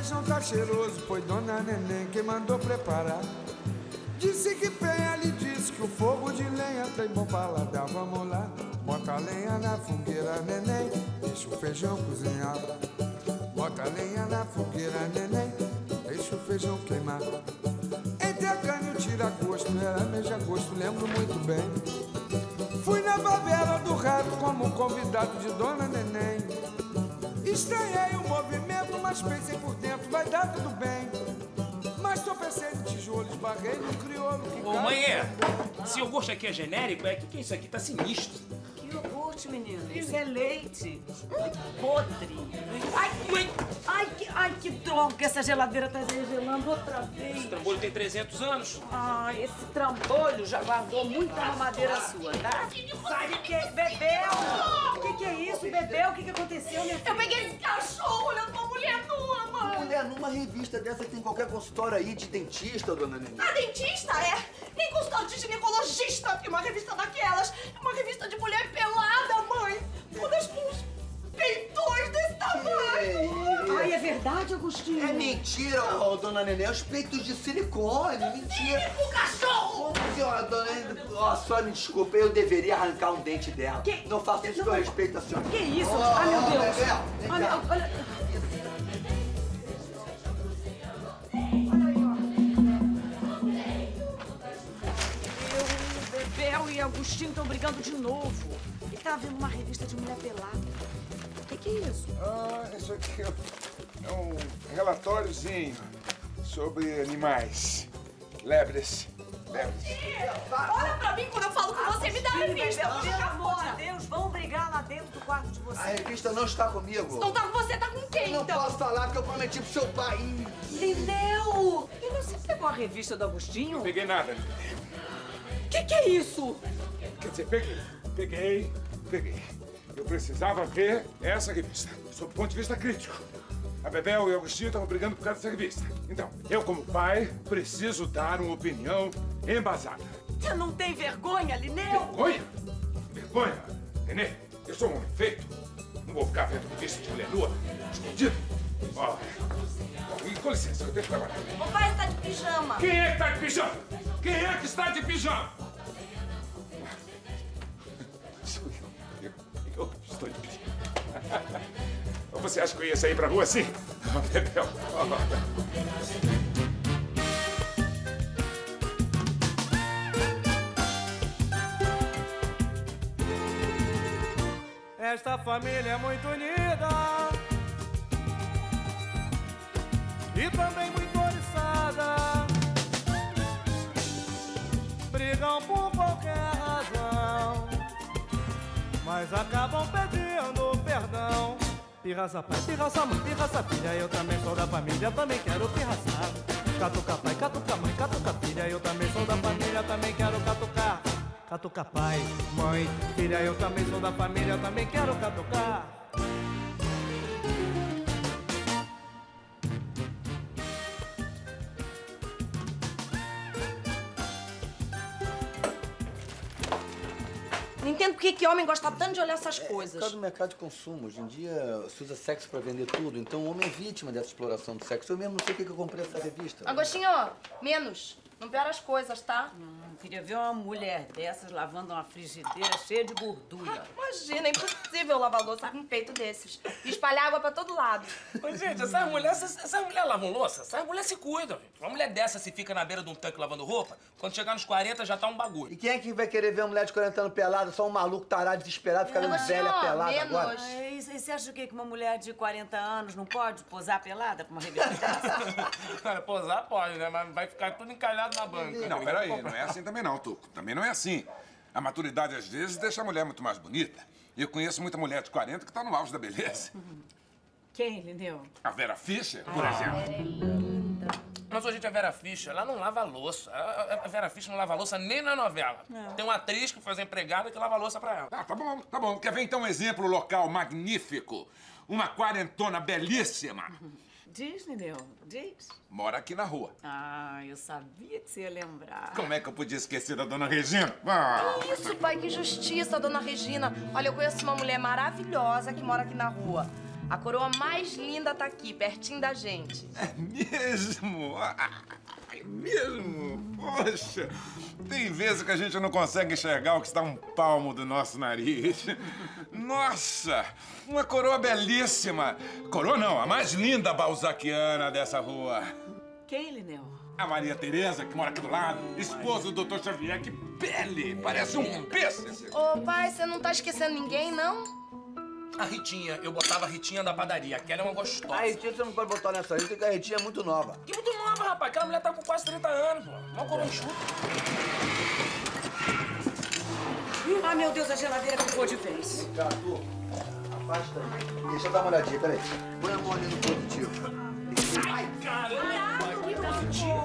feijão tá cheiroso, foi Dona Neném quem mandou preparar. Disse que penha lhe disse que o fogo de lenha tem bom paladar. Vamos lá, bota a lenha na fogueira, neném, deixa o feijão cozinhar. Bota a lenha na fogueira, neném, deixa o feijão queimar. Entre a carne e o tira-gosto, era meja gosto, lembro muito bem. Fui na favela do rato como convidado de Dona Neném. Estranhei o movimento, mas pensei por dentro, vai dar tudo bem. Mas tropecei no tijolo, esbarrei no crioulo que Ô, mãe, se o iogurte aqui é genérico, é que que é isso aqui? Tá sinistro. Que iogurte, menino. Isso é leite. Podre. Ai, mãe. Ai, que, ai, que droga. Essa geladeira tá gelando outra vez. Esse trambolho tem 300 anos. Ai, esse trambolho já guardou muita mamadeira sua, tá? Sabe que é? Bebel! O que, que é isso, Bebel? O que, que aconteceu, minha filha? Eu peguei esse cachorro mulher nua, Mulher, numa revista dessa tem qualquer consultório aí de dentista, dona Nenê. A dentista é nem consultório de ginecologista, porque uma revista daquelas é uma revista de mulher pelada, mãe. Todas com os peitões desse tamanho. Ai, é verdade, Agostinho? É mentira, ô, dona Nenê. É os peitos de silicone, mentira. O cachorro! Ô, senhora, dona Nenê, ó, a senhora me desculpa, eu deveria arrancar um dente dela. Que- Não faça isso que eu respeito a senhora. Que isso? Ô, Ai, meu Deus. Olha, olha. E Agostinho estão brigando de novo. Ele tava vendo uma revista de mulher pelada. O que, que é isso? Ah, isso aqui é um relatóriozinho sobre animais. Lebres. Lebres. Olha pra mim quando eu falo com você, me dá a revista. Bebel, pelo amor de fora. Deus, vão brigar lá dentro do quarto de A vocês. revista não está comigo. Não tá com você, tá com quem, Não então? posso falar porque eu prometi pro seu pai. Lineu! E você pegou a revista do Agostinho? Não peguei nada. O que, que é isso? Quer dizer, peguei. Peguei, peguei. Eu precisava ver essa revista, sob o ponto de vista crítico. A Bebel e o Agostinho estavam brigando por causa dessa revista. Então, eu, como pai, preciso dar uma opinião embasada. Você não tem vergonha, Lineu? Vergonha? Vergonha? Nenê, eu sou um homem feito. Não vou ficar vendo revista de mulher nua, escondido. Ó, e com licença, eu tenho que trabalhar. O pai está de pijama. Quem é que está de pijama? Quem é que está de pijama? Sou eu. Eu, eu estou de pijama. Você acha que eu ia sair pra rua assim? Bebel. Esta família é muito unida e também muito oriçada. Brigam por qualquer razão, mas acabam pedindo perdão. Pirraça pai, pirraça mãe, pirraça filha, eu também sou da família, também quero pirraçar. Catuca pai, catuca mãe, catuca filha, eu também sou da família, também quero catucar. Catuca pai, mãe, filha, eu também sou da família, também quero catucar. Por que que homem gosta tanto de olhar essas Por coisas. causa do mercado de consumo. Hoje em dia se usa sexo pra vender tudo, então o homem é vítima dessa exploração do sexo. Eu mesmo não sei o que que eu comprei essa revista. Agostinho, menos. Não piora as coisas, tá? Não queria ver uma mulher dessas lavando uma frigideira cheia de gordura. Imagina, é impossível lavar louça com um peito desses. E espalhar água pra todo lado. Ô, gente, essas mulheres essas, essas mulheres lavam louça, essas mulheres se cuidam. gente. Uma mulher dessa, se fica na beira de um tanque lavando roupa, quando chegar nos 40 já tá um bagulho. E quem é que vai querer ver uma mulher de 40 anos pelada? Só um maluco tarado, desesperado, ficar vendo Agostinho, velha pelada menos. agora? Ai, E você acha o quê? Que uma mulher de 40 anos não pode posar pelada pra uma revista dessa? Cara, posar pode, né? Mas vai ficar tudo encalhado na banca. Não, peraí, não é assim também não, Tuco. Também não é assim. A maturidade, às vezes, deixa a mulher muito mais bonita. E eu conheço muita mulher de 40 que tá no auge da beleza. Quem, Lineu? A Vera Fischer, por exemplo. Mas, ô, gente, a Vera Fischer, ela não lava louça. A, Vera Fischer não lava louça nem na novela. Tem uma atriz que faz a empregada que lava louça pra ela. Ah, tá bom, tá bom. Quer ver então um exemplo local magnífico? Uma quarentona belíssima. Diz, Lineu, diz. Mora aqui na rua. Ah, eu sabia que você ia lembrar. Como é que eu podia esquecer da dona Regina? Ah, Isso, pai, que justiça, dona Regina. Olha, eu conheço uma mulher maravilhosa que mora aqui na rua. A coroa mais linda tá aqui, pertinho da gente. É mesmo? É mesmo? Poxa, tem vezes que a gente não consegue enxergar o que está um palmo do nosso nariz. Nossa, uma coroa belíssima. Coroa não, a mais linda balzaquiana dessa rua. Quem, Lineu? A Maria Tereza, que mora aqui do lado, esposa do Dr. Xavier, que pele! Parece um peixe. Ô, pai, você não tá esquecendo ninguém, não? A Ritinha, eu botava a Ritinha da padaria. Aquela é uma gostosa. A Ritinha você não pode botar nessa lista, porque a Ritinha é muito nova. Que muito nova, rapaz. Aquela mulher tá com quase 30 anos, pô. Mal coroa enxuta. Ai, meu Deus, a geladeira ficou de vez. Cá, tu, afasta aí. Deixa eu dar uma olhadinha, peraí. Põe a mão ali no positivo. Ai, caramba, que positivo.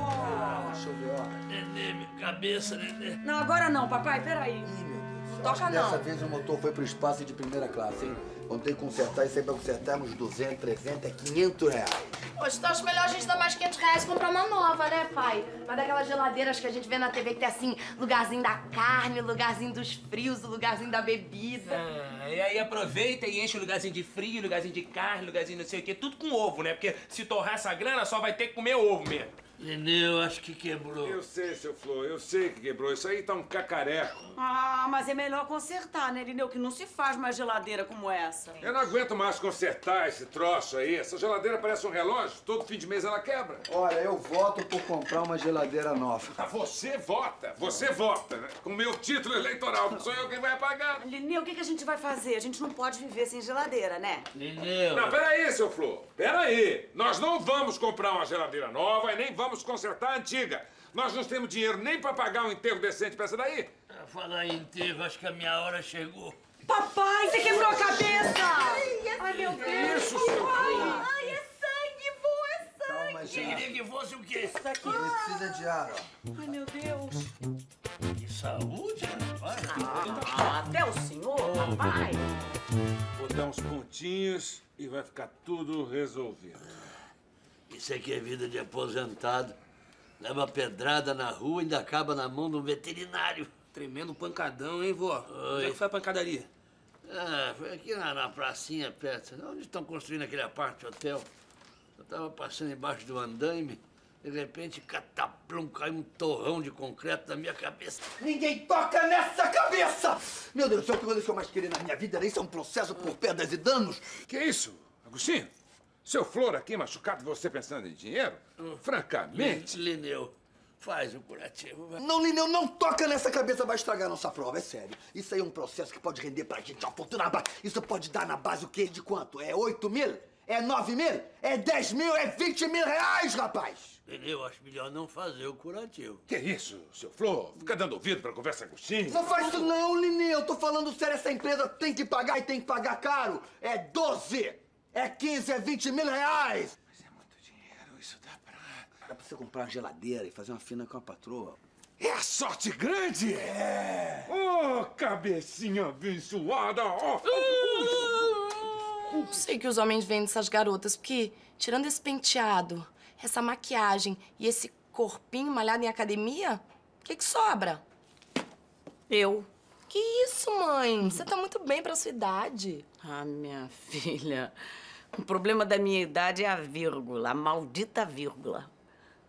Deixa eu ver, ó. Nenê, minha cabeça, nenê. Não, agora não, papai, peraí. Ih, meu Deus. Toca Acho que não. Dessa vez o motor foi pro espaço de primeira classe, hein? Vamos ter que consertar isso aí pra consertarmos 200, 300, é 500 reais. Poxa, então acho melhor a gente dar mais 500 reais e comprar uma nova, né, pai? Uma daquelas geladeiras que a gente vê na TV que tem assim, lugarzinho da carne, lugarzinho dos frios, lugarzinho da bebida. Ah, e aí aproveita e enche o lugarzinho de frio, lugarzinho de carne, lugarzinho não sei o quê, tudo com ovo, né? Porque se torrar essa grana, só vai ter que comer ovo mesmo. Nenê, eu acho que quebrou. Eu sei, seu Flor, eu sei que quebrou. Isso aí tá um cacareco. Ah, mas é melhor consertar, né, Lineu? Que não se faz mais geladeira como essa. Eu não aguento mais consertar esse troço aí. Essa geladeira parece um relógio. Todo fim de mês ela quebra. Olha, eu voto por comprar uma geladeira nova. Ah, Você vota, você vota, né? Com o meu título eleitoral, não sou eu quem vai pagar. Lineu, o que, que a gente vai fazer? A gente não pode viver sem geladeira, né? Nenê, Não, peraí, seu Flor. Peraí. Nós não vamos comprar uma geladeira nova e nem vamos consertar a antiga. Nós não temos dinheiro nem pra pagar um enterro decente pra essa daí. falar em enterro, acho que a minha hora chegou. Papai, você quebrou a cabeça! Ai, meu Deus! Isso, seu. Ai, é sangue, vô, é sangue. Calma, Você já. queria que fosse o quê? Ele precisa de ar, ó. Ai, meu Deus! De saúde, rapaz. Ah, até o senhor, papai! Vou dar uns pontinhos e vai ficar tudo resolvido. Isso aqui é vida de aposentado. Leva pedrada na rua e ainda acaba na mão de um veterinário. Tremendo pancadão, hein, vó? Onde é que foi a pancadaria? Ah, foi aqui na, na pracinha perto, onde estão construindo aquele aparte hotel. Eu tava passando embaixo do andaime, de repente, cataplum, caiu um torrão de concreto na minha cabeça. Ninguém toca nessa cabeça! Meu Deus do céu, que coisa que eu mais queria na minha vida era isso, é um processo por perdas e danos. Que isso, Agostinho? Seu Flor aqui machucado, você pensando em dinheiro? Francamente. Lineu, faz o curativo. vai. Não, Lineu, não toca nessa cabeça, vai estragar nossa prova, é sério. Isso aí é um processo que pode render pra gente uma fortuna. Isso pode dar na base o quê? De quanto? É 8 mil? É 9 mil? É 10 mil? É 20 mil reais, rapaz! Lineu, acho melhor não fazer o curativo. Que isso, seu Flor? Fica dando ouvido pra conversa Agostinho. Não faz isso não, Lineu. Eu tô falando sério, essa empresa tem que pagar e tem que pagar caro. É 12, é 15, é 20 mil reais. Mas é muito dinheiro, isso dá pra... Dá pra você comprar uma geladeira e fazer uma fina com a patroa. É a sorte grande! É! Oh, cabecinha abençoada! Oh. Não sei que os homens veem dessas garotas, porque, tirando esse penteado, essa maquiagem e esse corpinho malhado em academia, o que, que sobra? Eu? Que isso, mãe? Você tá muito bem pra sua idade. Ah, minha filha, o problema da minha idade é a vírgula, a maldita vírgula.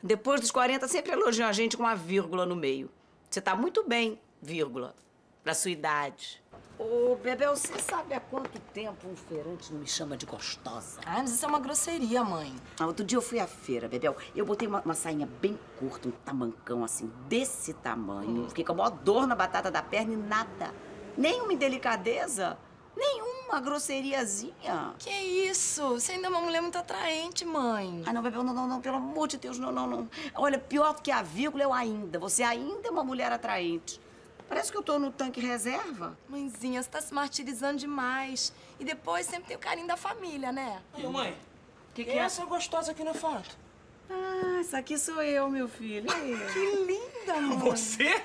Depois dos 40, sempre elogiam a gente com uma vírgula no meio. Você tá muito bem, vírgula, pra sua idade. Ô, Bebel, você sabe há quanto tempo um feirante não me chama de gostosa? Ah, mas isso é uma grosseria, mãe. Ah, outro dia eu fui à feira, Bebel. Eu botei uma, uma sainha bem curta, um tamancão assim, desse tamanho. Fiquei com a maior dor na batata da perna e nada. Nenhuma indelicadeza, nenhuma grosseriazinha. Que isso? Você ainda é uma mulher muito atraente, mãe. Ah, não, Bebel, não, não, não, pelo amor de Deus, não, não, não. Olha, pior do que a vírgula é o ainda. Você ainda é uma mulher atraente. Parece que eu tô no tanque reserva. Mãezinha, você tá se martirizando demais. E depois sempre tem o carinho da família, né? Ô, mãe, Que quem é essa gostosa aqui na foto? Ah, essa aqui sou eu, meu filho. Que linda, mãe. Você?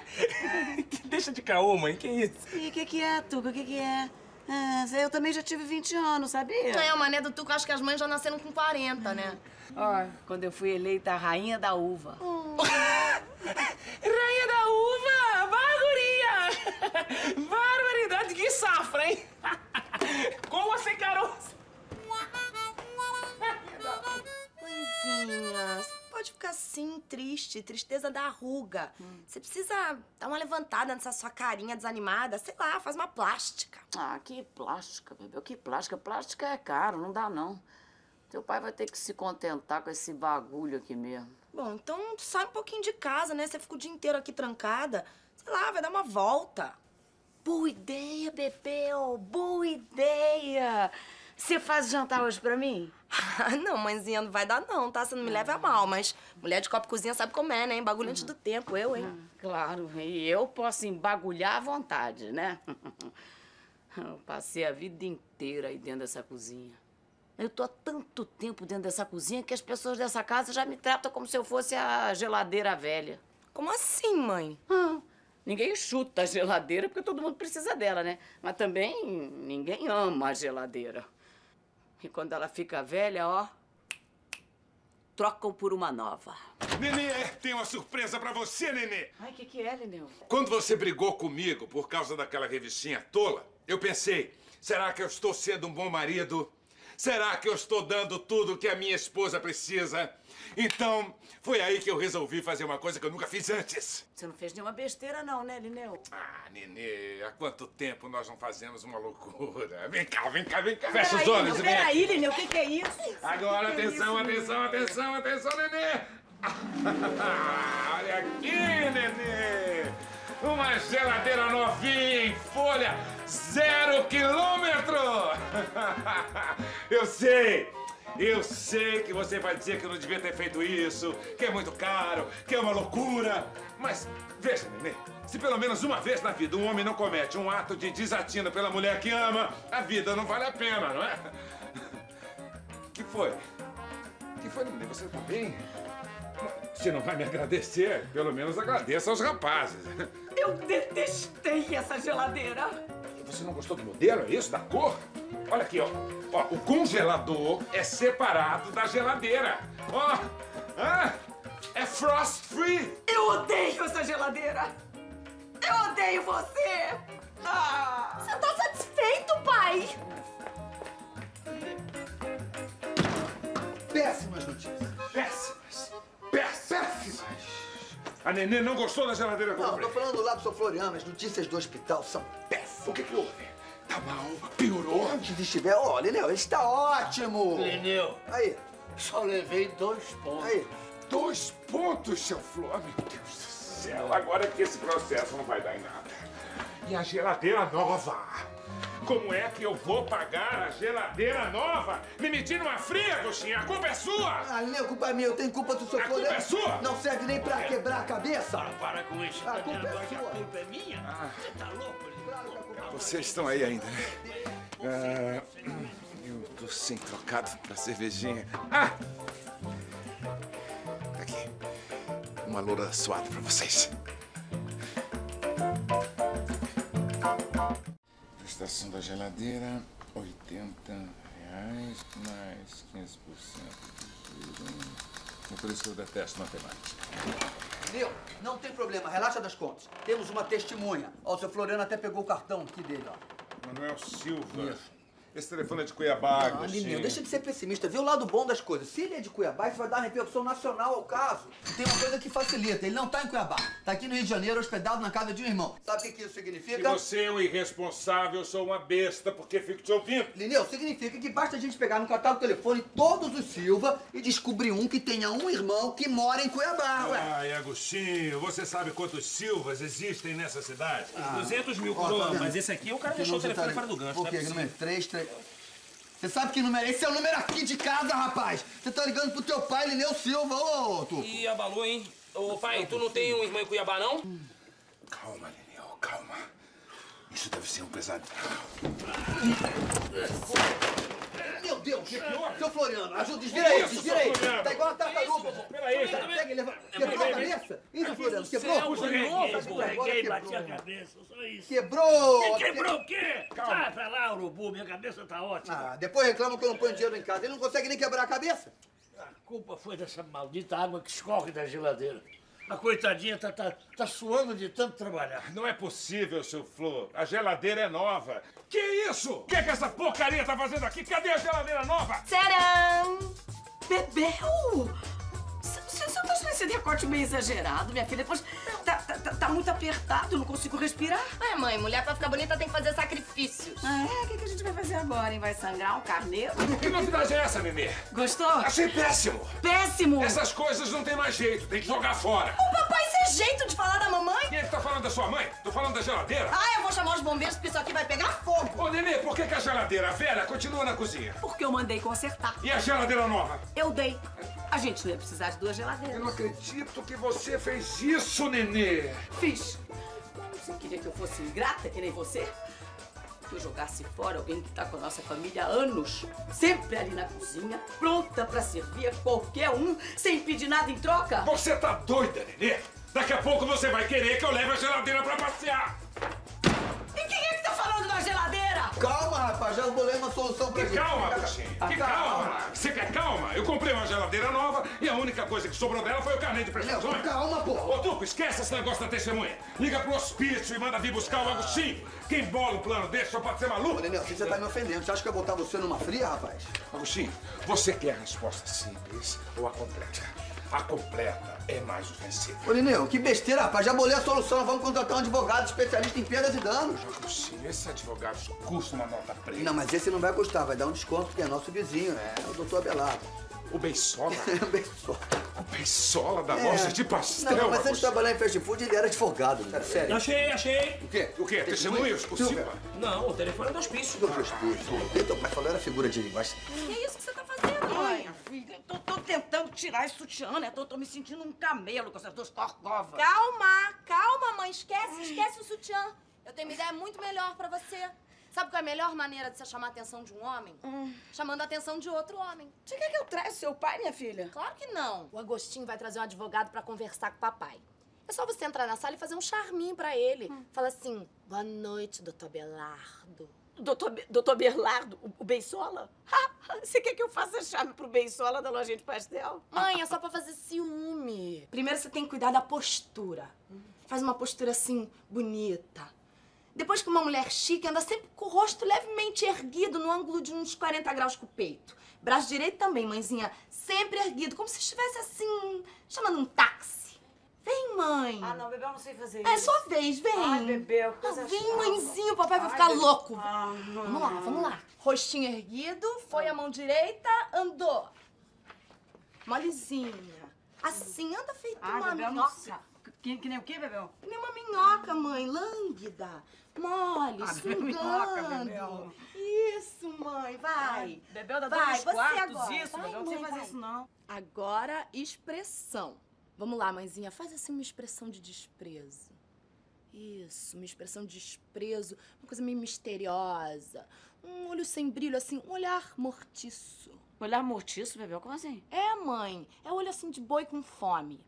Deixa de caô, mãe, que isso? E o que, que é, Tuca? O que, que é? Ah, eu também já tive 20 anos, sabia? É, o mané do Tuco, acho que as mães já nasceram com 40, né? Ó, quando eu fui eleita a rainha da uva. Rainha da uva! Vai, guria! Barbaridade, que safra, hein? Como você, Carol? mocinha, você não pode ficar assim, triste. Tristeza da ruga. Você precisa dar uma levantada nessa sua carinha desanimada. Sei lá, faz uma plástica. Ah, que plástica, Bebel, que plástica. Plástica é caro, não dá não. Teu pai vai ter que se contentar com esse bagulho aqui mesmo. Bom, então sai um pouquinho de casa, né? Você fica o dia inteiro aqui trancada. Sei lá, vai dar uma volta. Boa ideia, Bebel, boa ideia. Você faz jantar hoje pra mim? não, mãezinha, não vai dar não, tá? Você não me leva a mal, mas mulher de copo cozinha sabe comer, né? Bagulho antes do tempo, eu, hein? Claro, e eu posso embagulhar à vontade, né? Eu passei a vida inteira aí dentro dessa cozinha. Eu tô há tanto tempo dentro dessa cozinha que as pessoas dessa casa já me tratam como se eu fosse a geladeira velha. Como assim, mãe? Hum, ninguém chuta a geladeira porque todo mundo precisa dela, né? Mas também ninguém ama a geladeira. E quando ela fica velha, ó, trocam por uma nova. Nenê, tem uma surpresa pra você, Nenê. Ai, o que, que é, Lineu? Quando você brigou comigo por causa daquela revistinha tola, eu pensei, será que eu estou sendo um bom marido? Será que eu estou dando tudo que a minha esposa precisa? Então, foi aí que eu resolvi fazer uma coisa que eu nunca fiz antes. Você não fez nenhuma besteira não, né, Lineu? Ah, Nenê, há quanto tempo nós não fazemos uma loucura? Vem cá, vem cá, vem cá. Fecha os olhos aqui. Peraí, Lineu, o que, que é isso? Agora, Que que é atenção, isso, atenção, atenção, atenção, Nenê. Olha aqui, Nenê. Uma geladeira novinha em folha, zero quilômetro. Eu sei. Eu sei que você vai dizer que eu não devia ter feito isso, que é muito caro, que é uma loucura. Mas veja, Nenê, se pelo menos uma vez na vida um homem não comete um ato de desatino pela mulher que ama, a vida não vale a pena, não é? que foi? Que foi? Você tá bem? Se não vai me agradecer, pelo menos agradeça aos rapazes. Eu detestei essa geladeira. Você não gostou do modelo, é isso? Da cor? Olha aqui, ó. Ó, o congelador é separado da geladeira. Ó, ah, é frost free. Eu odeio essa geladeira. Eu odeio você. Ah. Você tá satisfeito, pai? Péssimas notícias. Péssimas. Péssimas. A Nenê não gostou da geladeira que Não, tô falando do lado do seu Floriano, as notícias do hospital são péssimas. O que que houve? Tá mal? Piorou? Onde estiver, ó, Lineu, ele está ótimo. Lineu, Aí, só levei dois pontos. aí. Dois pontos, seu Flor. Meu Deus do céu. Agora que esse processo não vai dar em nada. E a geladeira nova? Como é que eu vou pagar a geladeira nova? Me metindo uma fria, Agostinho. A culpa é sua. Ah, Lineu, culpa é minha, eu tenho culpa do seu A culpa é sua. Não serve nem pra quebrar a cabeça. Para, para com isso. A Tá culpa é que a sua. culpa é minha? Você tá louco, Lineu? Vocês estão aí ainda, né? Ah, eu tô sem trocado pra cervejinha. Ah! Tá aqui. Uma loura suada pra vocês. Prestação da geladeira, 80 reais mais 15% de juros. É por isso que eu detesto matemática. Lineu, não tem problema, relaxa das contas. Temos uma testemunha. Ó, o seu Floriano até pegou o cartão aqui dele, ó. Manuel Silva. Esse telefone é de Cuiabá, Ah, Agostinho. Lineu, deixa de ser pessimista. Vê o lado bom das coisas. Se ele é de Cuiabá, isso vai dar repercussão nacional ao caso. E tem uma coisa que facilita. Ele não tá em Cuiabá. Tá aqui no Rio de Janeiro, hospedado na casa de um irmão. Sabe o que, que isso significa? você é um irresponsável, eu sou uma besta porque fico te ouvindo. Lineu, significa que basta a gente pegar no catálogo do telefone todos os Silva e descobrir um que tenha um irmão que mora em Cuiabá. Ué. Ai, Agostinho, você sabe quantos Silvas existem nessa cidade? 200 mil tá vendo? mas esse aqui o cara Que deixou o telefone fora do gancho. Por é possível. Número 3, 3... Você sabe que número é esse? É o número aqui de casa, rapaz. Você tá ligando pro teu pai, Lineu Silva, ô, tu. Ih, abalou, hein? Ô, pai, tu não tem um irmão em Cuiabá, não? Calma, Lineu, calma. Isso deve ser um pesadelo. Meu Deus, seu Floriano, ajuda, desvira aí, desvira aí. Tá igual a tartaruga. Peraí, Tá, pega leva. Quebrou a cabeça? Isso, Floriano, quebrou? Escorreguei, bati a cabeça, só isso. Quebrou! Quebrou o quê? Sai pra lá, urubu, minha cabeça tá ótima. Ah, depois reclamam que eu não ponho dinheiro em casa. Ele não consegue nem quebrar a cabeça. A culpa foi dessa maldita água que escorre da geladeira. A coitadinha tá, tá, tá suando de tanto trabalhar. Não é possível, seu Flor. A geladeira é nova. Que isso? O que, é que essa porcaria tá fazendo aqui? Cadê a geladeira nova? Tcharam! Bebel! Esse decote meio exagerado, minha filha? Poxa, tá, tá, tá- tá muito apertado, não consigo respirar. Ué, mãe, mulher pra ficar bonita tem que fazer sacrifícios. Ah, é? O que, que a gente vai fazer agora, hein? Vai sangrar um carneiro? Que novidade é essa, Nenê? Gostou? Achei péssimo. Péssimo! Essas coisas não tem mais jeito, tem que jogar fora. Ô, papai, isso é jeito de falar da mamãe? Quem é que tá falando da sua mãe? Tô falando da geladeira? Ah, eu vou chamar os bombeiros porque isso aqui vai pegar fogo. Ô, Nenê, por que, que a geladeira velha continua na cozinha? Porque eu mandei consertar. E a geladeira nova? Eu dei. A gente não ia precisar de duas geladeiras. Eu não acredito que você fez isso, Nenê. Fiz. Você queria que eu fosse ingrata, que nem você? Que eu jogasse fora alguém que tá com a nossa família há anos, sempre ali na cozinha, pronta pra servir a qualquer um, sem pedir nada em troca? Você tá doida, Nenê? Daqui a pouco você vai querer que eu leve a geladeira pra passear. Calma, rapaz, já bolei uma solução pra Que gente. calma, Agostinho. Que calma. Você quer calma? Eu comprei uma geladeira nova e a única coisa que sobrou dela foi o carnê de prestações. Não, calma, pô. Ô, Tuco, esquece esse negócio da testemunha. Liga pro hospício e manda vir buscar o Agostinho. Quem bola um plano desse só pode ser maluco. Ô, Nenel, você tá me ofendendo. Você acha que eu vou botar você numa fria, rapaz? Agostinho, você quer a resposta simples ou a completa? A completa é mais ofensiva. Ô, Nenel, que besteira, rapaz. Já bolei a solução. Vamos contratar um advogado especialista em perdas e danos. Agostinho, esses advogados custam uma nota preta. Não, mas esse não vai custar. Vai dar um desconto porque é nosso vizinho. É o doutor Abelardo. O Beisola? Bem só. O Beisola da É. loja de pastel, Não, mas antes de trabalhar em fast food, ele era advogado. Né? Sério. Achei, achei. O quê? O quê? Testemunhos? O Silvia. Silva? Não, o telefone é do hospício. Do hospício. Então, mas falou era figura de linguagem. Que isso que você tá fazendo, Ai, mãe? minha filha, eu tô, tô tentando tirar esse sutiã, né? Tô, tô me sentindo um camelo com essas duas corcovas. Calma, calma, mãe. Esquece, esquece o sutiã. Eu tenho uma ideia muito melhor pra você. Sabe qual é a melhor maneira de você chamar a atenção de um homem? Chamando a atenção de outro homem. Você quer que eu traga seu pai, minha filha? Claro que não. O Agostinho vai trazer um advogado pra conversar com o papai. É só você entrar na sala e fazer um charminho pra ele. Fala assim: boa noite, doutor Belardo. Doutor, doutor Berlardo, o, Beisola? Você quer que eu faça charme pro Beisola da lojinha de pastel? Mãe, é só pra fazer ciúme. Primeiro você tem que cuidar da postura. Faz uma postura assim, bonita. Depois que uma mulher chique anda sempre com o rosto levemente erguido no ângulo de uns 40 graus com o peito. Braço direito também, mãezinha, sempre erguido, como se estivesse assim, chamando um táxi. Vem, mãe. Ah, não, bebê, eu não sei fazer É isso. sua vez, vem. Ai, bebê, Ah, coisa vem, chata. mãezinho, o papai vai Ai, ficar bebê. louco. Ah, Vamos lá, vamos lá. Rostinho erguido, foi a mão direita, andou. Molezinha. Assim, anda feito Ai, uma bebê, eu não minhoca. Que, que nem o quê, bebê? Que nem uma minhoca, mãe, lânguida. Mole, Ah, sugando. minhoca, Bebel. Isso, mãe, vai. Bebê, dá Vai, dois quartos agora. isso, Vai, não sei fazer vai. isso, não. Agora, expressão. Vamos lá, mãezinha, faz assim uma expressão de desprezo. Isso, uma expressão de desprezo, uma coisa meio misteriosa. Um olho sem brilho, assim, um olhar mortiço. Olhar mortiço, bebê, como assim? É, mãe, é olho assim de boi com fome.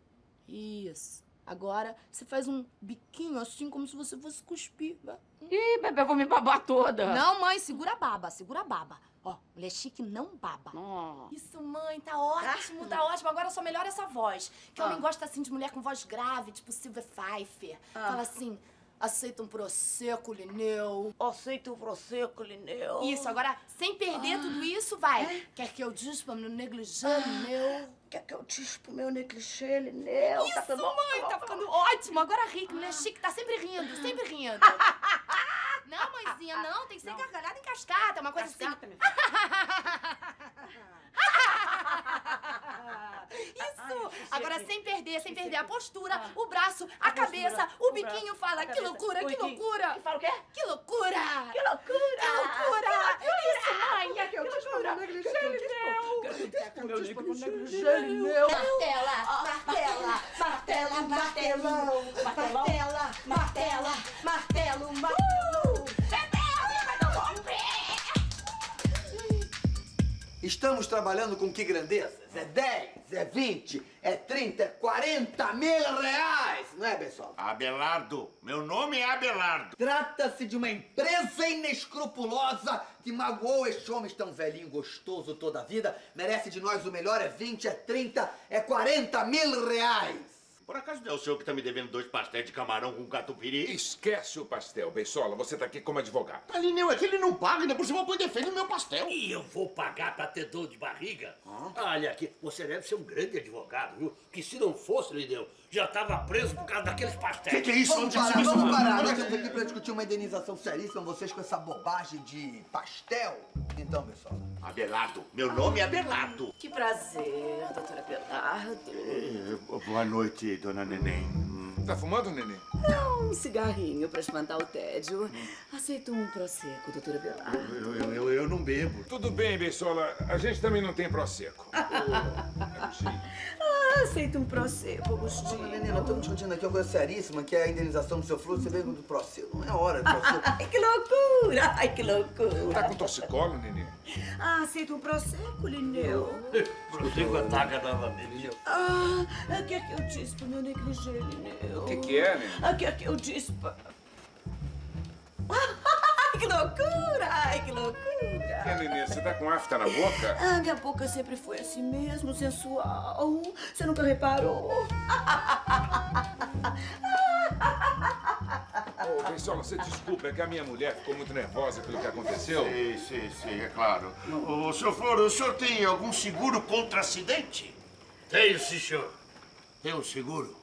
Isso. Agora, você faz um biquinho assim, como se você fosse cuspir. Ih, bebê, eu vou me babar toda. Não, mãe, segura a baba, segura a baba. Ó, mulher chique não baba. Não. Isso, mãe, tá ótimo, tá ótimo. Agora só melhora essa voz. Que Ah. homem gosta assim de mulher com voz grave, tipo Silvia Pfeiffer. Ah. Fala assim: aceita um prosecco, Lineu. Aceito o prosecco, Lineu. Isso, agora, sem perder tudo isso, vai. Quer que eu dispa no negligê, Lineu? Quer que eu dispo meu negligê, Lineu? Isso, tá ficando bom? mãe, tá ficando ótimo. Agora ri, que mulher chique, tá sempre rindo, sempre rindo. Não, mãezinha, não, tem que ser gargalhada em cascata, é uma coisa Cascata, assim. Isso! Ai, Agora, sem perder, sem perder a postura, Ah. o braço, a, A cabeça, postura, o o biquinho braço, fala, que loucura, que loucura! E fala o quê? Que loucura! Que loucura! Que loucura! Que Isso, mãe! Que eu dispo meu negligê, Lineu? Quer que eu dispo meu negligê, Martela, martela, martela, martelão, martela, martela, martelo, martelo. Estamos trabalhando com que grandezas? É 10, é 20, é 30, é 40 mil reais! Não é, pessoal? Abelardo, meu nome é Abelardo. Trata-se de uma empresa inescrupulosa que magoou este homem tão velhinho, gostoso toda a vida. Merece de nós o melhor, é 20, é 30, é 40 mil reais. Por acaso não é o senhor que tá me devendo dois pastéis de camarão com catupiry? Esquece o pastel, Beisola. Você tá aqui como advogado. Alineu, é que ele não paga, ainda por cima põe defeito no meu pastel. E eu vou pagar pra ter dor de barriga? Olha aqui, você deve ser um grande advogado, viu? Que se não fosse, Lideu, já tava preso por causa daqueles pastéis. Que que é isso? Vamos Onde parar, vamos parar. Nós estamos aqui pra discutir uma indenização seríssima, vocês com essa bobagem de pastel. Então, pessoal. Abelardo, meu nome é Abelardo. Que prazer, doutora Belardo. Eh, Boa noite, dona Neném. Tá fumando, neném? Um cigarrinho pra espantar o tédio. Aceito um prosecco, doutora Belardo. Eu, eu, eu, eu não bebo. Tudo bem, Beisola. A gente também não tem prosecco. Ah, aceito um prosecco, Agostinho. Menina, estamos discutindo aqui uma coisa seríssima, que é a indenização do seu fluxo. Você veio do processo. Não é hora de processo. Ai, que loucura! Ai, que loucura! Tá com torcicolo, neném? Ah, aceito um prosecco, Lineu. Prosecco ataca novamente. Ah, quer que eu disse pro meu negligê, Lineu? O que que é, neném? Ah, quer que eu disse. Ai, que loucura! Ai, que loucura! É, neném, você tá com afta na boca? Ah, minha boca sempre foi assim mesmo, sensual. Você nunca reparou? Ô, você desculpa, é que a minha mulher ficou muito nervosa pelo que aconteceu. Sim, sim, sim, é claro. Ô, senhor Flor, o senhor tem algum seguro contra acidente? Tenho, sim, senhor. Tenho um seguro.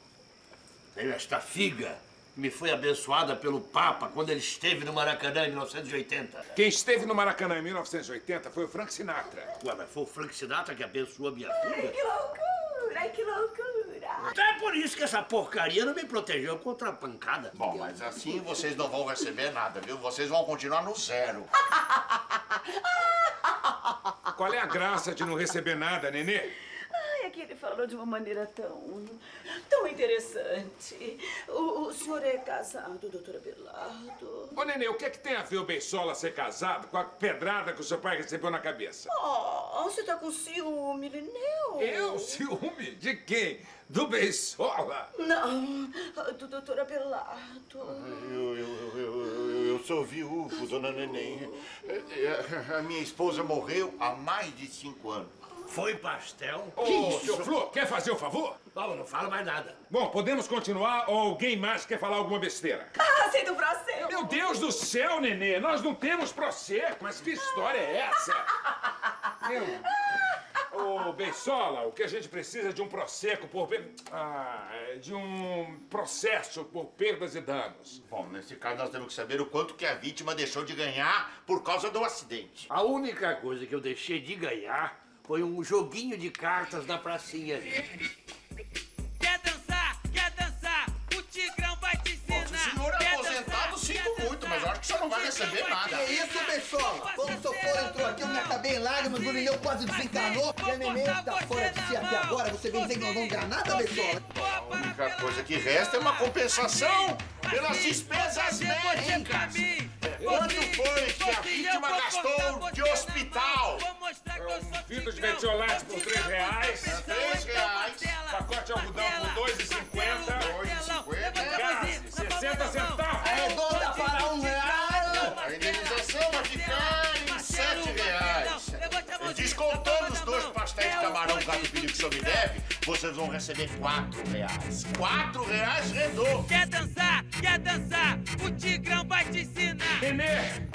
Tenho esta figa que me foi abençoada pelo Papa quando ele esteve no Maracanã em 1980. Quem esteve no Maracanã em 1980 foi o Frank Sinatra. Ué, mas foi o Frank Sinatra que abençoou a minha filha? Que loucura! Ai, que loucura! Então é por isso que essa porcaria não me protegeu contra a pancada. Bom, mas assim vocês não vão receber nada, viu? Vocês vão continuar no zero. Qual é a graça de não receber nada, nenê? Que ele falou de uma maneira tão... tão interessante. O, o senhor é casado, doutora Belardo? Ô, nenê, o que é que tem a ver o Beisola ser casado com a pedrada que o seu pai recebeu na cabeça? Oh, você tá com ciúme, Lineu? Eu? Ciúme? De quem? Do Beisola? Não, do doutora Belardo. Eu, eu, eu, eu, eu sou viúvo, dona Neném. É, é, A minha esposa morreu há mais de cinco anos. Foi pastel? Ô, seu Flor, quer fazer o favor? Não, não fala mais nada. Bom, podemos continuar ou alguém mais quer falar alguma besteira? Ah, aceito o processo! Meu Deus do céu, nenê, nós não temos prosecco, mas que história é essa? Meu... Ô, Beisola, o que a gente precisa é de um prosecco por... Ah, é de um processo por perdas e danos. Bom, nesse caso nós temos que saber o quanto que a vítima deixou de ganhar por causa do acidente. A única coisa que eu deixei de ganhar foi um joguinho de cartas na pracinha ali. Quer dançar? Quer dançar? O Tigrão vai te ensinar. Se o senhor é aposentado, sinto muito, mas eu acho que o senhor não vai receber nada. Que isso, pessoal? Quando o seu fora entrou aqui, eu me acabei em lágrimas, o Lineu quase desencanou. E a neném tá fora de si até agora. Você vem dizer que nós vamos ganhar nada, pessoal? A única coisa que resta é uma compensação pelas despesas médicas. Quanto foi que a vítima gastou de hospital? Vidro de metiolate por 3 reais. Três reais. Pacote de algodão por 2,50. 2,50. Gás, 60 centavos. Arredonda para um real. A indenização vai ficar em sete reais. Descontando os dois pastéis de camarão catupiry que o senhor me deve, vocês vão receber quatro reais. Quatro reais redondo. Quer dançar? Quer dançar? O Tigrão vai te ensinar. Nenê,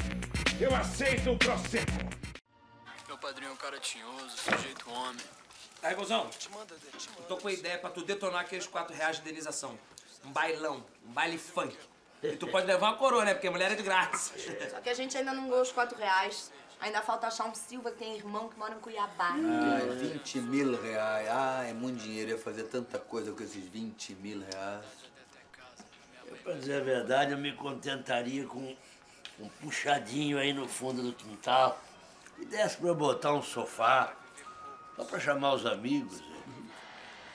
eu aceito o prosecco. Padrinho é um cara tinhoso, sujeito homem. Aí, Gozão, eu tô com a ideia pra tu detonar aqueles 4 reais de indenização. Um bailão, um baile funk. E tu pode levar uma coroa, né? Porque a mulher é de grátis. Só que a gente ainda não ganhou os quatro reais. Ainda falta achar um Silva que tem irmão que mora em Cuiabá. Ai, 20 mil reais. Ah, é muito dinheiro. Eu ia fazer tanta coisa com esses 20 mil reais. Eu, pra dizer a verdade, eu me contentaria com um puxadinho aí no fundo do quintal. E desse eu botar um sofá, só pra chamar os amigos. né?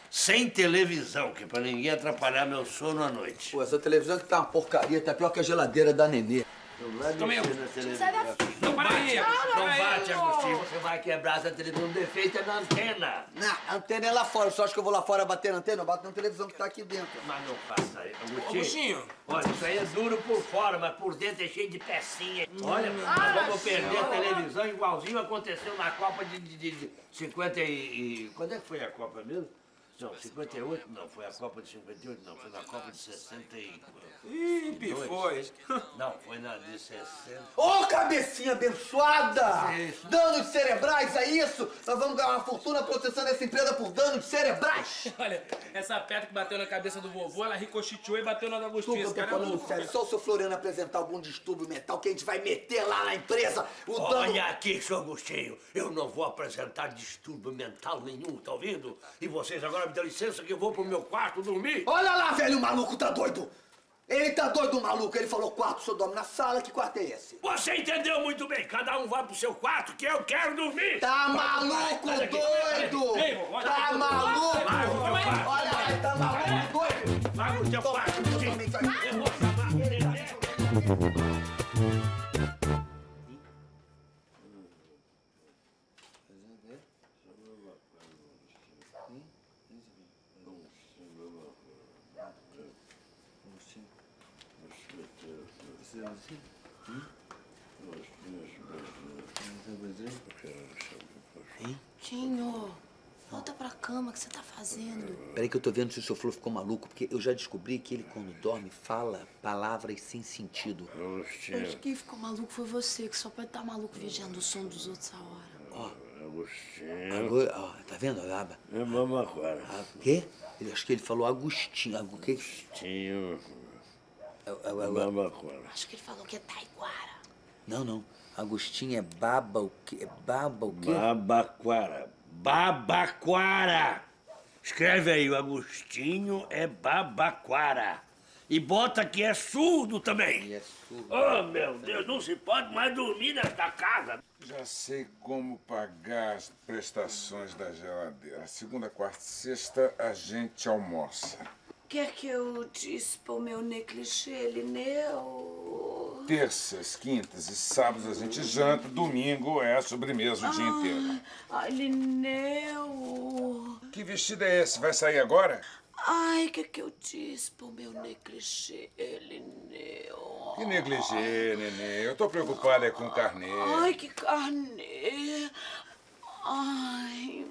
Sem televisão, que é pra ninguém atrapalhar meu sono à noite. Pô, essa televisão que tá uma porcaria, tá pior que a geladeira da Nenê. Eu vai mexer na televisão. Sai da Não, para aí. Não bate, Agostinho. Você vai quebrar essa televisão defeita na antena. Não, a antena é lá fora. Você acha que eu vou lá fora bater na antena? Eu bato na televisão que tá aqui dentro. Mas não faça isso, Agostinho. Agostinho. Olha, isso aí é duro por fora, mas por dentro é cheio de pecinha. Olha, nós vamos perder a televisão igualzinho aconteceu na Copa de, de, de 50 e, e... Quando é que foi a Copa mesmo? Não, 58 não, foi a Copa de 58, não, foi na Copa de 64. Ih, pifou. Não, foi na de 60. Ô, cabecinha abençoada! Danos cerebrais, é isso? Nós vamos ganhar uma fortuna processando essa empresa por danos cerebrais! Olha, essa pedra que bateu na cabeça do vovô, ela ricocheteou e bateu na da Tu que Agostinho. eu tô é falando sério, só o seu Floriano apresentar algum distúrbio mental que a gente vai meter lá na empresa, o dano... Olha aqui, seu Agostinho, eu não vou apresentar distúrbio mental nenhum, tá ouvindo? E vocês agora me dão licença que eu vou pro meu quarto dormir. Olha lá, velho, o maluco tá doido! Ele tá doido, maluco. Ele falou quarto, senhor dorme na sala. Que quarto é esse? Você entendeu muito bem, cada um vai pro seu quarto que eu quero dormir. Tá maluco, doido? Ei, Tá maluco? Vai pro meu quarto. Olha aí, tá maluco, doido? Vai pro teu quarto. Eu vou chamar ele. Tinho, volta pra cama, o que você tá fazendo? Peraí que eu tô vendo se o seu Flor ficou maluco, porque eu já descobri que ele, quando dorme, fala palavras sem sentido. Hoje quem ficou maluco foi você, que só pode estar maluco vigiando o som dos outros a hora. Ó, Agostinho. agora, ó, tá vendo? Aba? É mamaquara. Ah, o quê? Ele, acho que ele falou Agostinho. Quê? Agostinho. É, é, é, Mamaquara. Acho que ele falou que é taiguara. Não, não. Agostinho é baba o quê? É baba o quê? Babaquara. Babaquara. Escreve aí, o Agostinho é babaquara. E bota que é surdo também. é surdo. Oh, meu Deus, não se pode mais dormir nesta casa. Já sei como pagar as prestações da geladeira. Segunda, quarta e sexta a gente almoça. Quer que eu dispa o meu neclichê, Lineu? Terças, quintas e sábados a gente janta. Domingo é a sobremesa o dia inteiro. Ai, Lineu. Que vestido é esse? Vai sair agora? Ai, quer que eu dispa o meu neclichê, Lineu? Que negligê, neném. Eu tô preocupado é com o carnê. Ai, que carne. Ai.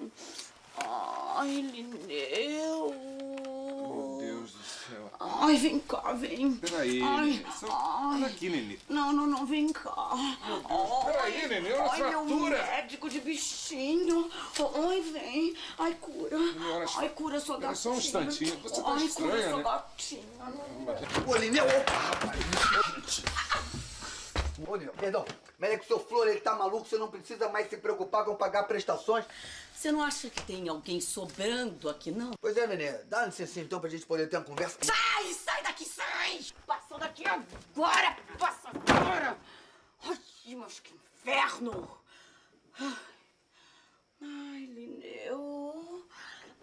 Ai, Lineu. Ai, vem cá, vem. Peraí, Ai. Só- Olha aqui, neném. Não, não, não, vem cá. Peraí, neném, olha a Ai, meu fratura. médico de bichinho. Ai, vem. Ai, cura. olha. Ai, cura sua gatinha. só um instantinho. Você tá Ai, estranha, cura sua né? gatinha. Ô, Lineu, opa, rapaz. Ô, Lineu, perdão. Mas é que o seu Flor, ele tá maluco, você não precisa mais se preocupar com pagar prestações. Você não acha que tem alguém sobrando aqui, não? Pois é, neném. Dá licença então pra gente poder ter uma conversa. Sai, sai daqui, sai! Passa daqui agora! Passa agora! Ai, mas que inferno! Ai, Lineu.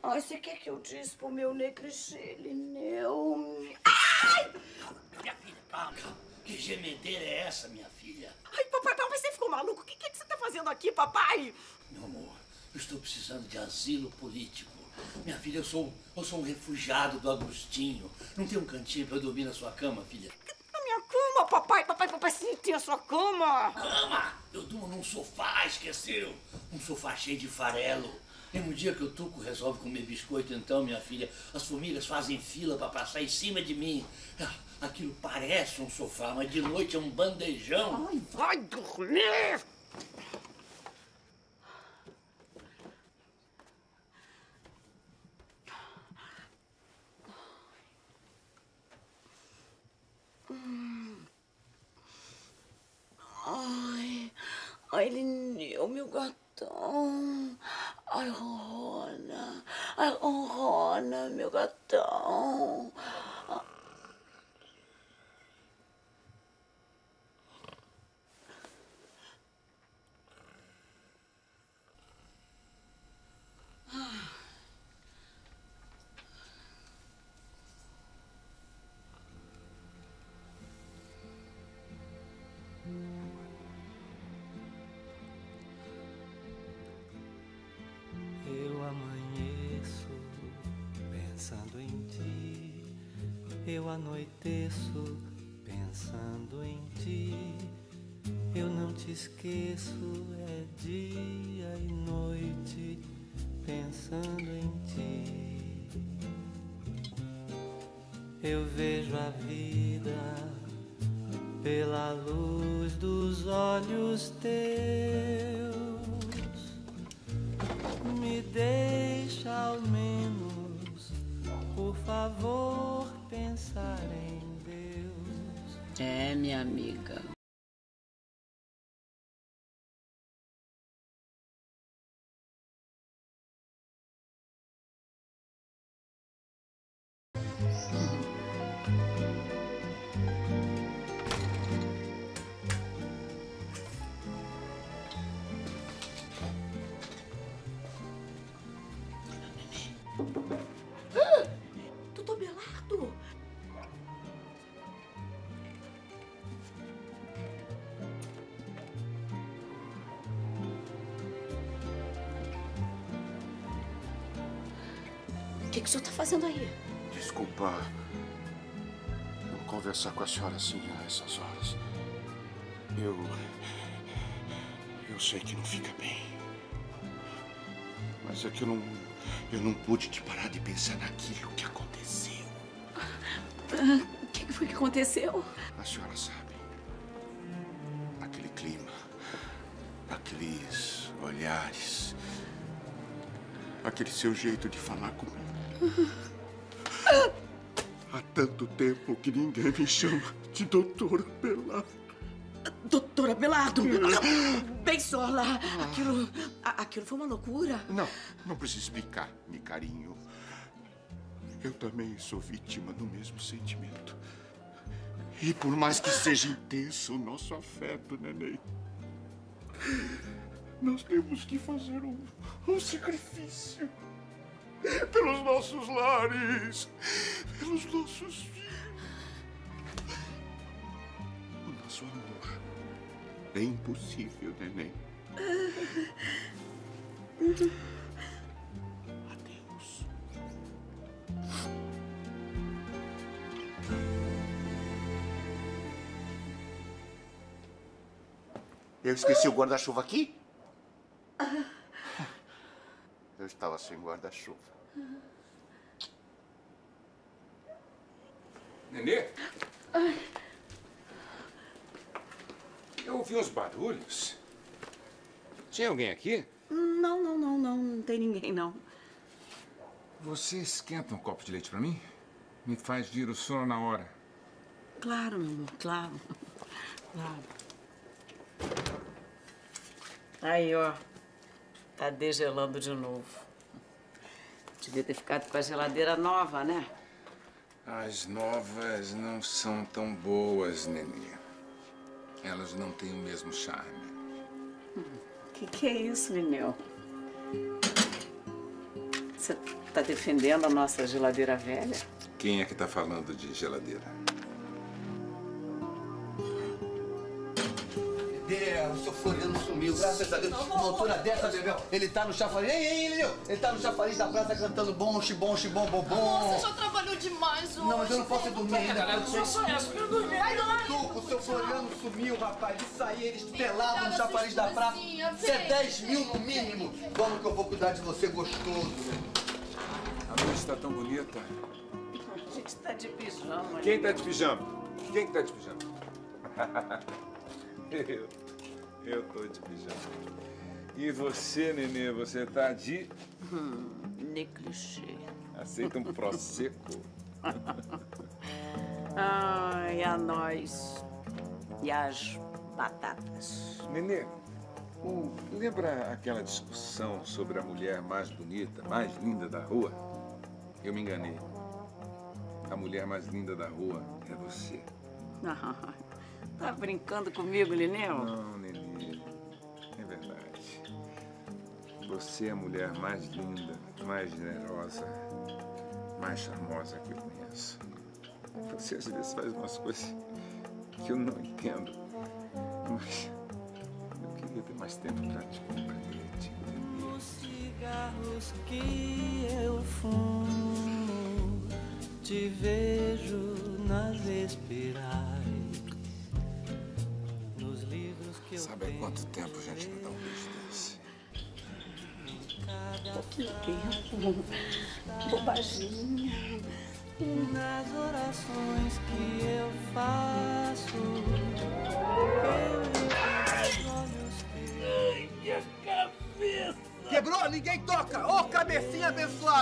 Ai, você quer que eu disse pro meu negligê, Lineu? Ai! Minha filha, calma. Que gemedeira é essa, minha filha? Ai, papai, papai, você ficou maluco? O que, que, que você tá fazendo aqui, papai? Meu amor, eu estou precisando de asilo político. Minha filha, eu sou, eu sou um refugiado do Agostinho. Não tem um cantinho pra eu dormir na sua cama, filha? Na minha cama, papai, papai, papai, sim, tem a sua cama. Cama! Eu durmo num sofá, esqueceu? Um sofá cheio de farelo. E no dia que o Tuco resolve comer biscoito, então, minha filha, as formigas fazem fila pra passar em cima de mim. Aquilo parece um sofá, mas de noite é um bandejão. Ai, vai dormir! Ai, ai, Lineu, meu gatão. Ai, ronrona. Ai, ronrona, meu gatão. Esqueço, é dia e noite pensando em ti. eu vejo a vida pela luz dos olhos teus. Me deixa ao menos, por favor, pensar em Deus. É, minha amiga. Fazendo aí? Desculpa não conversar com a senhora assim a essas horas. Eu. Eu sei que não fica bem. Mas é que eu não. Eu não pude te parar de pensar naquilo que aconteceu. O que que foi que aconteceu? A senhora sabe. Aquele clima. Aqueles olhares. Aquele seu jeito de falar comigo. Há tanto tempo que ninguém me chama de doutor Belardo. Doutora Belardo! Bem sorla! Aquilo. a- aquilo foi uma loucura. Não, não precisa explicar, me carinho. Eu também sou vítima do mesmo sentimento. E por mais que seja intenso o nosso afeto, neném, nós temos que fazer um, um sacrifício pelos nossos lares, pelos nossos filhos. O nosso amor é impossível, neném. Adeus. Eu esqueci o guarda-chuva aqui? Eu estava sem guarda-chuva. Nenê? Eu ouvi uns barulhos. Tinha alguém aqui? Não, não, não, não. Não tem ninguém, não. Você esquenta um copo de leite pra mim? Me faz vir o sono na hora. Claro, meu amor, claro. Claro. Aí, ó. Tá degelando de novo. Devia ter ficado com a geladeira nova, né? As novas não são tão boas, Nenê. Elas não têm o mesmo charme. Que que é isso, Lineu? Você tá defendendo a nossa geladeira velha? Quem é que tá falando de geladeira? O seu Floriano sumiu, graças a Deus. Uma altura dessa, Bebel, ele tá no chafariz. Ei, ei, ei, Leo, ele tá no chafariz da praça cantando bom, xibom, xibom, bom, bom. Você já trabalhou demais hoje. Não, mas eu não posso dormir ainda. Galera, eu só essa, eu. Vai dormir. Tuco, o seu Floriano sumiu, rapaz. Isso aí, eles pelados no chafariz da praça. Isso é vem. 10 mil no mínimo. Vamos que eu vou cuidar de você gostoso. A luz está tão bonita. A gente tá de pijama. Quem tá de pijama? Quem que tá de pijama? eu. Eu tô de pijama. E você, Nenê, você tá de... Hum. Aceita um prosecco? Ai, a nós. E as batatas. Nenê, o- lembra aquela discussão sobre a mulher mais bonita, mais linda da rua? Eu me enganei. A mulher mais linda da rua é você. Ai, tá brincando comigo, Lineu? Não, Você é a mulher mais linda, mais generosa, mais charmosa que eu conheço. Você às vezes faz umas coisas que eu não entendo. Mas eu queria ter mais tempo pra te compreender, te entender. Os cigarros que eu fumo, te vejo nas espirais. Nos livros que eu Sabe há quanto tempo a gente não dá um beijo? Pouquinho tempo. Bobaginha. nas orações que eu faço. Eu os olhos Ai, minha cabeça! Quebrou? Ninguém toca! Ô, cabecinha abençoada!